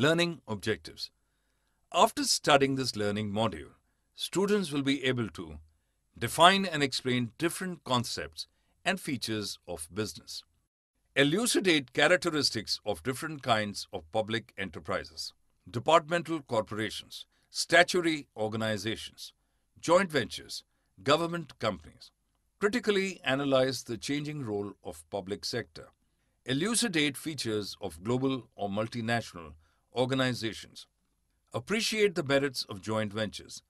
Learning objectives. After studying this learning module, students will be able to define and explain different concepts and features of business, elucidate characteristics of different kinds of public enterprises, departmental corporations, statutory organizations, joint ventures, government companies, critically analyze the changing role of public sector, elucidate features of global or multinational organizations, appreciate the merits of joint ventures,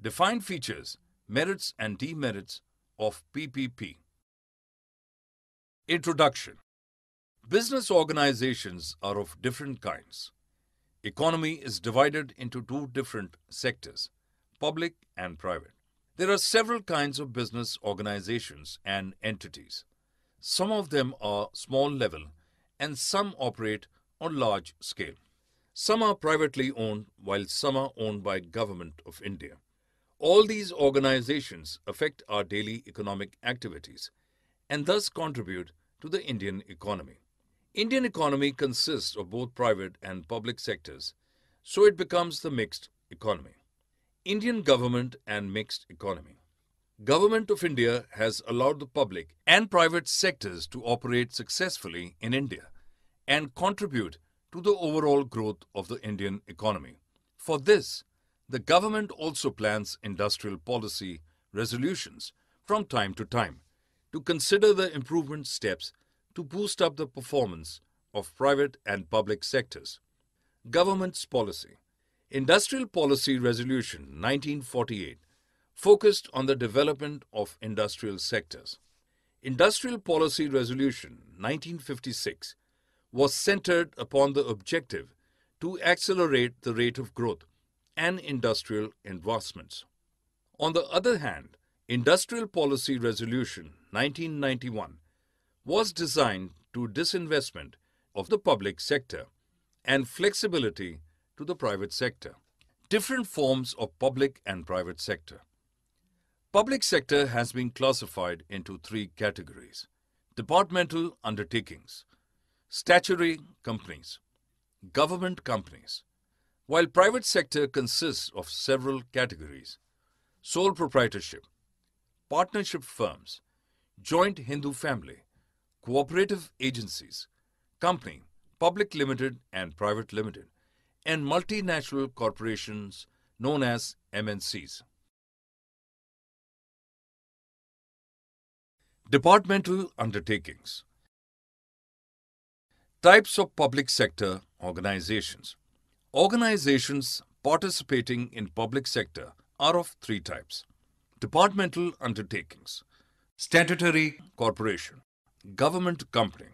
define features, merits and demerits of PPP. Introduction Business organizations are of different kinds. Economy is divided into two different sectors, public and private. There are several kinds of business organizations and entities. Some of them are small level and some operate on large scale. Some are privately owned while some are owned by government of India. All these organizations affect our daily economic activities and thus contribute to the Indian economy. Indian economy consists of both private and public sectors, so it becomes the mixed economy. Indian government and mixed economy. Government of India has allowed the public and private sectors to operate successfully in India and contribute to the overall growth of the Indian economy. For this, the government also plans industrial policy resolutions from time to time to consider the improvement steps to boost up the performance of private and public sectors. Government's policy Industrial Policy Resolution 1948 focused on the development of industrial sectors. Industrial Policy Resolution 1956 was centered upon the objective to accelerate the rate of growth and industrial investments. On the other hand, Industrial Policy Resolution 1991 was designed to disinvestment of the public sector and flexibility to the private sector. Different forms of public and private sector. Public sector has been classified into three categories departmental undertakings, statutory companies, government companies, while private sector consists of several categories sole proprietorship, partnership firms, joint Hindu family, cooperative agencies, company, public limited and private limited, and multinational corporations known as MNCs. Departmental undertakings Types of public sector organizations. Organizations participating in public sector are of three types. Departmental undertakings, statutory corporation, government company.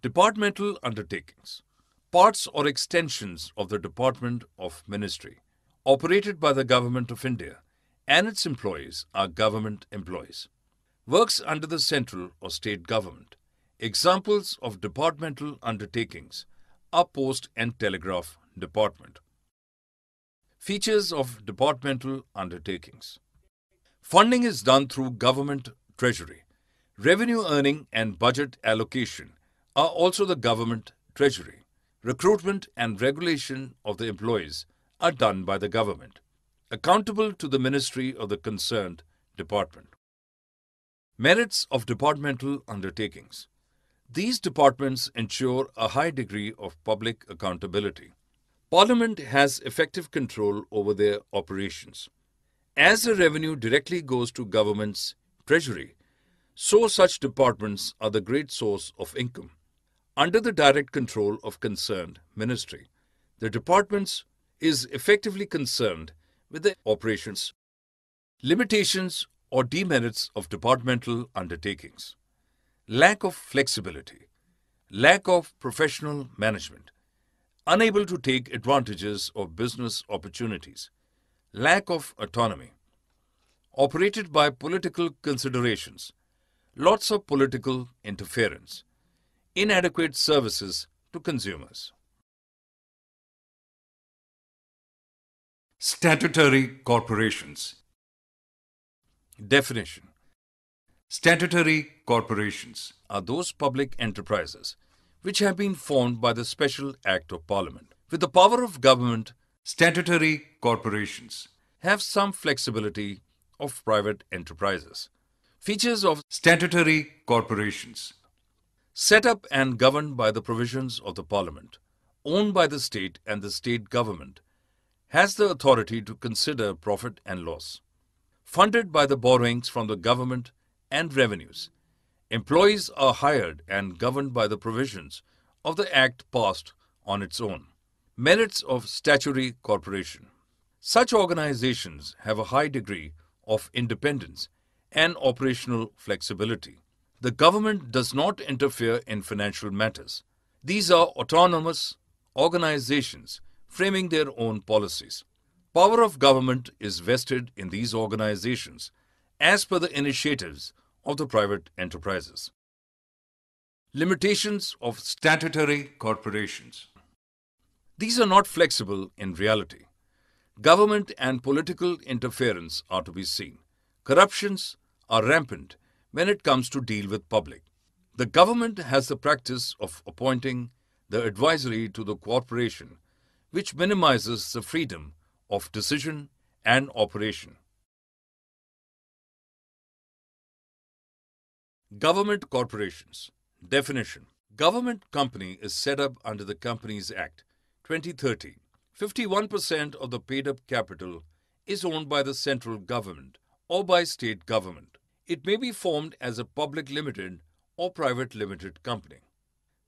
Departmental undertakings, parts or extensions of the Department of Ministry, operated by the Government of India and its employees are government employees. Works under the central or state government Examples of departmental undertakings are Post and Telegraph Department. Features of departmental undertakings Funding is done through government treasury. Revenue earning and budget allocation are also the government treasury. Recruitment and regulation of the employees are done by the government, accountable to the ministry of the concerned department. Merits of departmental undertakings these departments ensure a high degree of public accountability. Parliament has effective control over their operations. As the revenue directly goes to government's treasury, so such departments are the great source of income. Under the direct control of concerned ministry, the departments is effectively concerned with the operations, limitations or demerits of departmental undertakings lack of flexibility, lack of professional management, unable to take advantages of business opportunities, lack of autonomy, operated by political considerations, lots of political interference, inadequate services to consumers. Statutory corporations. Definition Statutory corporations are those public enterprises which have been formed by the Special Act of Parliament. With the power of government, statutory corporations have some flexibility of private enterprises. Features of statutory corporations set up and governed by the provisions of the Parliament, owned by the state and the state government, has the authority to consider profit and loss. Funded by the borrowings from the government and revenues, employees are hired and governed by the provisions of the Act passed on its own. Merits of Statutory Corporation Such organizations have a high degree of independence and operational flexibility. The government does not interfere in financial matters. These are autonomous organizations framing their own policies. Power of government is vested in these organizations as per the initiatives of the private enterprises. Limitations of statutory corporations. These are not flexible in reality. Government and political interference are to be seen. Corruptions are rampant when it comes to deal with public. The government has the practice of appointing the advisory to the corporation, which minimizes the freedom of decision and operation. Government corporations. Definition Government company is set up under the Companies Act 2013. 51% of the paid up capital is owned by the central government or by state government. It may be formed as a public limited or private limited company.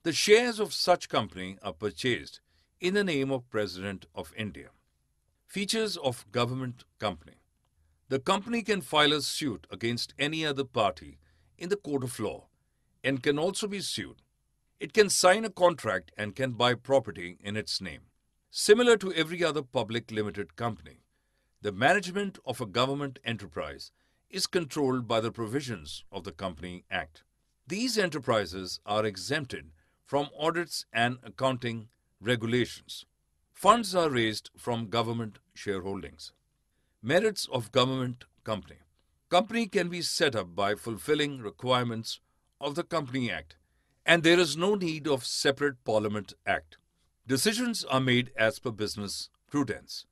The shares of such company are purchased in the name of President of India. Features of government company. The company can file a suit against any other party in the court of law and can also be sued. It can sign a contract and can buy property in its name. Similar to every other public limited company, the management of a government enterprise is controlled by the provisions of the Company Act. These enterprises are exempted from audits and accounting regulations. Funds are raised from government shareholdings. Merits of government company. Company can be set up by fulfilling requirements of the Company Act and there is no need of separate Parliament Act. Decisions are made as per business prudence.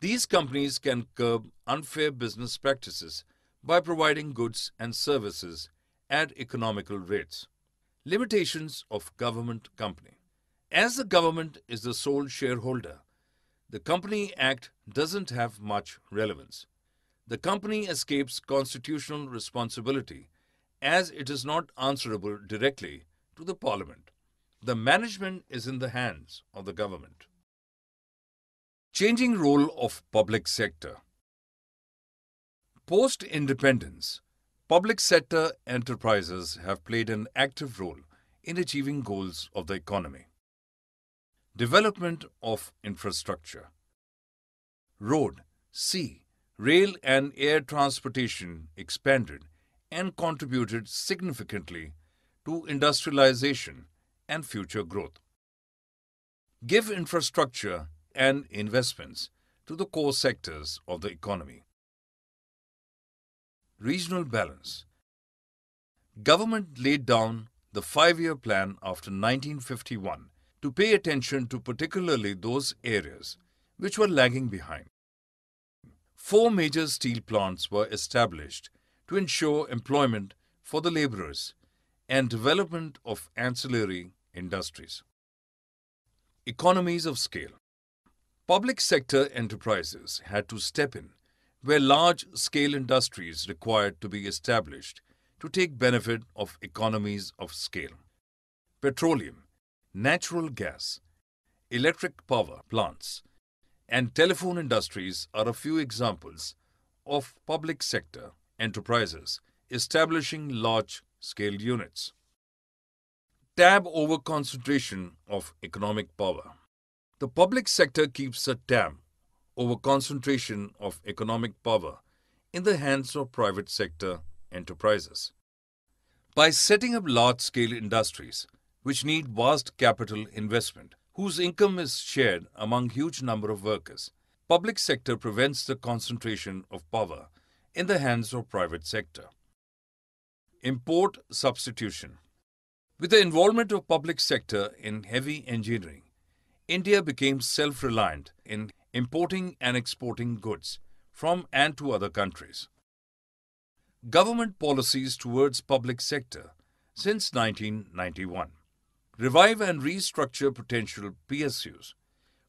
These companies can curb unfair business practices by providing goods and services at economical rates. Limitations of government company. As the government is the sole shareholder, the Company Act doesn't have much relevance. The company escapes constitutional responsibility as it is not answerable directly to the Parliament. The management is in the hands of the government. Changing role of public sector. Post independence, public sector enterprises have played an active role in achieving goals of the economy. Development of infrastructure. Road, sea, rail and air transportation expanded and contributed significantly to industrialization and future growth. Give infrastructure and investments to the core sectors of the economy. Regional balance. Government laid down the five-year plan after 1951 to pay attention to particularly those areas which were lagging behind. Four major steel plants were established to ensure employment for the laborers and development of ancillary industries. Economies of scale. Public sector enterprises had to step in where large scale industries required to be established to take benefit of economies of scale. Petroleum, natural gas, electric power plants, and telephone industries are a few examples of public sector enterprises establishing large scale units. Tab over concentration of economic power. The public sector keeps a tab over concentration of economic power in the hands of private sector enterprises. By setting up large scale industries, which need vast capital investment, whose income is shared among huge number of workers, public sector prevents the concentration of power in the hands of private sector. Import substitution. With the involvement of public sector in heavy engineering, India became self-reliant in importing and exporting goods from and to other countries. Government policies towards public sector since 1991. Revive and restructure potential PSUs,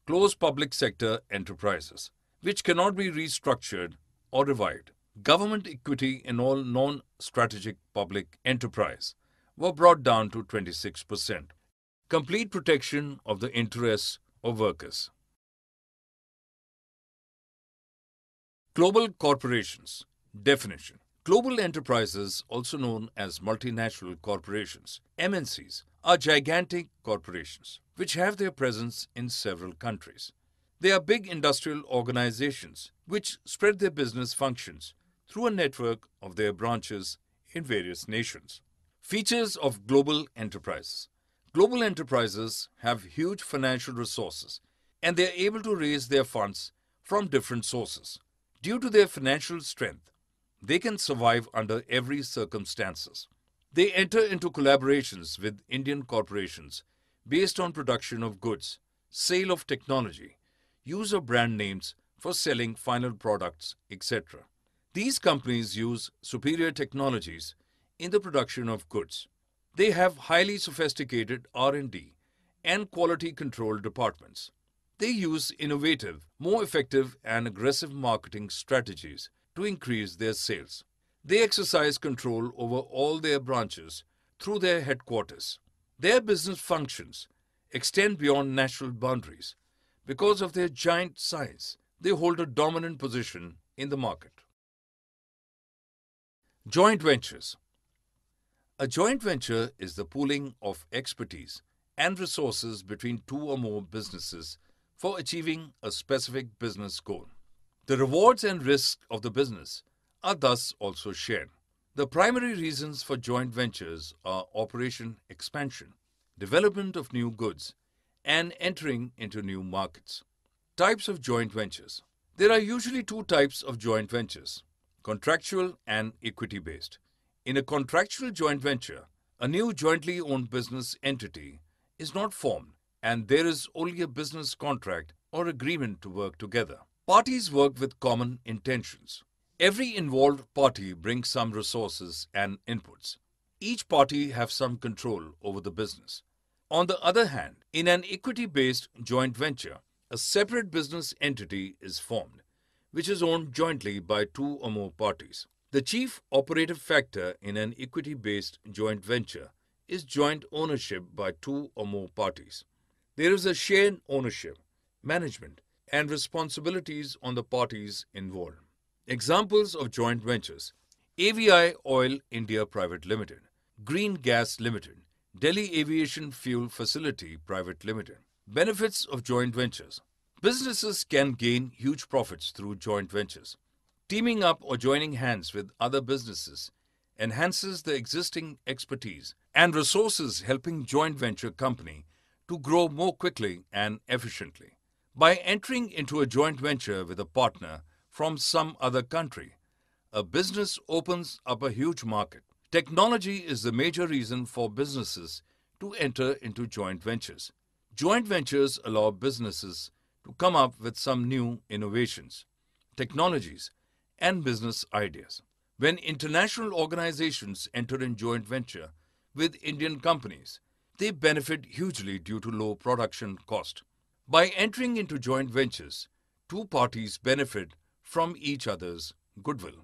close public sector enterprises, which cannot be restructured or revived. Government equity in all non-strategic public enterprise were brought down to 26%. Complete protection of the interests of workers. Global corporations. Definition. Global enterprises, also known as multinational corporations, MNCs, are gigantic corporations which have their presence in several countries. They are big industrial organizations which spread their business functions through a network of their branches in various nations. Features of global enterprises Global enterprises have huge financial resources and they are able to raise their funds from different sources. Due to their financial strength, they can survive under every circumstances. They enter into collaborations with Indian corporations based on production of goods, sale of technology, use of brand names for selling final products, etc. These companies use superior technologies in the production of goods. They have highly sophisticated R&D and quality control departments. They use innovative, more effective and aggressive marketing strategies to increase their sales. They exercise control over all their branches through their headquarters. Their business functions extend beyond national boundaries. Because of their giant size, they hold a dominant position in the market. Joint ventures. A joint venture is the pooling of expertise and resources between two or more businesses for achieving a specific business goal. The rewards and risks of the business are thus also shared. The primary reasons for joint ventures are operation expansion, development of new goods, and entering into new markets. Types of joint ventures. There are usually two types of joint ventures contractual and equity based. In a contractual joint venture, a new jointly owned business entity is not formed and there is only a business contract or agreement to work together. Parties work with common intentions. Every involved party brings some resources and inputs. Each party have some control over the business. On the other hand, in an equity-based joint venture, a separate business entity is formed, which is owned jointly by two or more parties. The chief operative factor in an equity-based joint venture is joint ownership by two or more parties. There is a shared ownership, management, and responsibilities on the parties involved. Examples of joint ventures AVI Oil India Private Limited, Green Gas Limited, Delhi Aviation Fuel Facility Private Limited. Benefits of joint ventures Businesses can gain huge profits through joint ventures. Teaming up or joining hands with other businesses enhances the existing expertise and resources helping joint venture company to grow more quickly and efficiently. By entering into a joint venture with a partner from some other country, a business opens up a huge market. Technology is the major reason for businesses to enter into joint ventures. Joint ventures allow businesses to come up with some new innovations, technologies, and business ideas. When international organizations enter in joint venture with Indian companies, they benefit hugely due to low production cost. By entering into joint ventures, two parties benefit from each other's goodwill.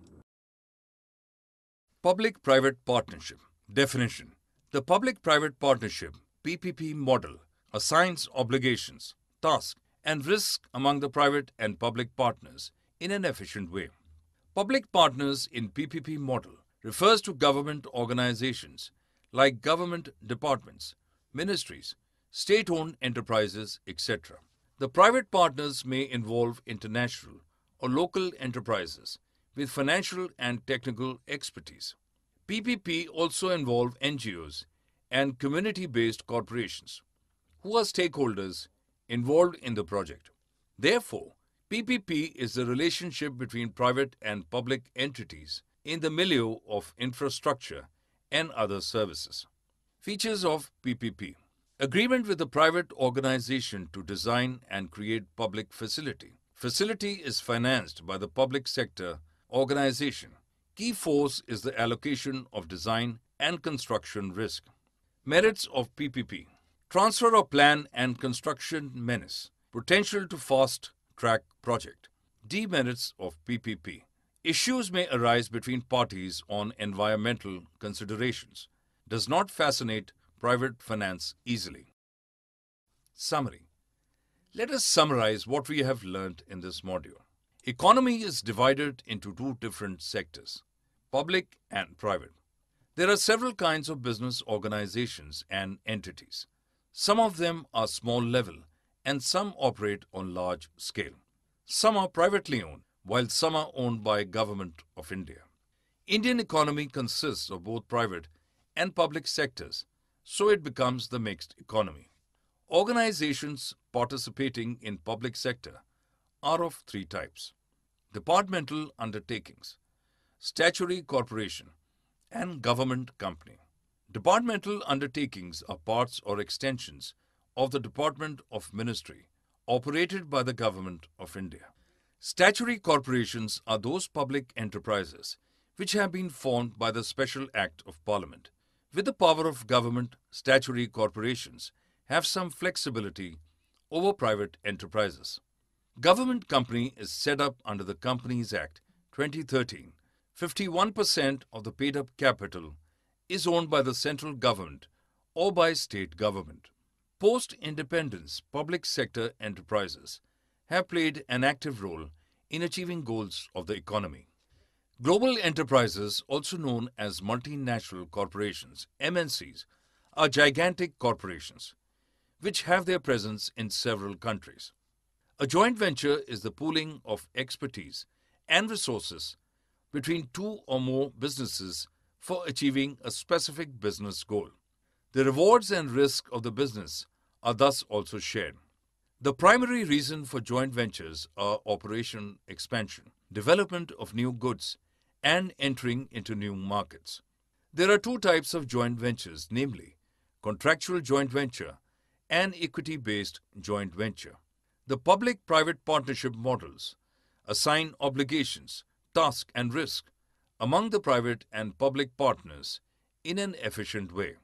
Public-private partnership definition. The public-private partnership PPP model assigns obligations, tasks, and risks among the private and public partners in an efficient way. Public partners in PPP model refers to government organizations like government departments, ministries, state-owned enterprises, etc. The private partners may involve international or local enterprises with financial and technical expertise. PPP also involve NGOs and community-based corporations who are stakeholders involved in the project. Therefore, PPP is the relationship between private and public entities in the milieu of infrastructure and other services. Features of PPP Agreement with a private organization to design and create public facility. Facility is financed by the public sector organization. Key force is the allocation of design and construction risk. Merits of PPP Transfer of plan and construction menace. Potential to fast track project. Demerits of PPP Issues may arise between parties on environmental considerations. Does not fascinate private finance easily. Summary Let us summarize what we have learned in this module. Economy is divided into two different sectors public and private. There are several kinds of business organizations and entities. Some of them are small level and some operate on large scale. Some are privately owned while some are owned by government of India. Indian economy consists of both private and public sectors, so it becomes the mixed economy. Organizations participating in public sector are of three types: departmental undertakings, statutory corporation, and government company. Departmental undertakings are parts or extensions of the Department of Ministry operated by the Government of India. Statutory corporations are those public enterprises which have been formed by the Special Act of Parliament. With the power of government, statutory corporations have some flexibility over private enterprises. Government company is set up under the Companies Act 2013. 51% of the paid up capital is owned by the central government or by state government. Post independence public sector enterprises have played an active role in achieving goals of the economy. Global enterprises, also known as multinational corporations, MNCs, are gigantic corporations which have their presence in several countries. A joint venture is the pooling of expertise and resources between two or more businesses for achieving a specific business goal. The rewards and risk of the business are thus also shared. The primary reason for joint ventures are operation expansion, development of new goods, and entering into new markets. There are two types of joint ventures, namely contractual joint venture and equity based joint venture. The public private partnership models assign obligations, task, and risk among the private and public partners in an efficient way.